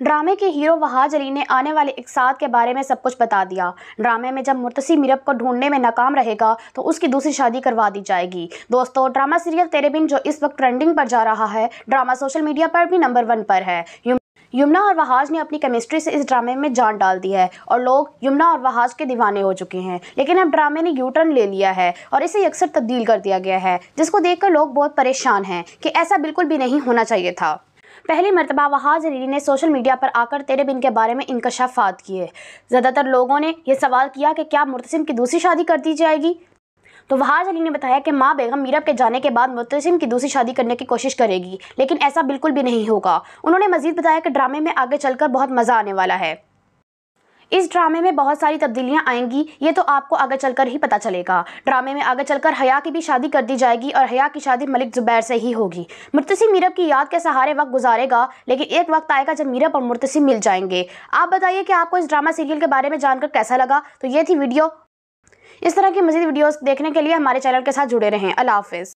ड्रामे के हीरो वहाज अली ने आने वाले एक साथ के बारे में सब कुछ बता दिया। ड्रामे में जब मुर्तसी मीरब को ढूँढने में नाकाम रहेगा तो उसकी दूसरी शादी करवा दी जाएगी। दोस्तों, ड्रामा सीरियल तेरे बिन जो इस वक्त ट्रेंडिंग पर जा रहा है, ड्रामा सोशल मीडिया पर भी नंबर वन पर है। यमुना और वहाज ने अपनी केमिस्ट्री से इस ड्रामे में जान डाल दी है और लोग यमुना और वहाज के दीवाने हो चुके हैं। लेकिन अब ड्रामे ने यू टर्न ले लिया है और इसे अक्सर तब्दील कर दिया गया है, जिसको देखकर लोग बहुत परेशान हैं कि ऐसा बिल्कुल भी नहीं होना चाहिए था। पहली मरतबा वहाज अली ने सोशल मीडिया पर आकर तेरे बिन के बारे में इंकशाफात किए। ज़्यादातर लोगों ने यह सवाल किया कि क्या मुतसिम की दूसरी शादी कर दी जाएगी? तो वहाज अली ने बताया कि माँ बेगम मीरब के जाने के बाद मुतसिम की दूसरी शादी करने की कोशिश करेगी, लेकिन ऐसा बिल्कुल भी नहीं होगा। उन्होंने मजीद बताया कि ड्रामे में आगे चलकर बहुत मज़ा आने वाला है। इस ड्रामे में बहुत सारी तब्दीलियाँ आएँगी, ये तो आपको आगे चलकर ही पता चलेगा। ड्रामे में आगे चलकर हया की भी शादी कर दी जाएगी और हया की शादी मलिक जुबैर से ही होगी। मुर्तसी मीरब की याद के सहारे वक्त गुजारेगा, लेकिन एक वक्त आएगा जब मीरब और मुर्तसी मिल जाएँगे। आप बताइए कि आपको इस ड्रामा सीरियल के बारे में जानकर कैसा लगा? तो ये थी वीडियो। इस तरह की मजीद वीडियोस देखने के लिए हमारे चैनल के साथ जुड़े रहें। अल्लाह हाफिज़।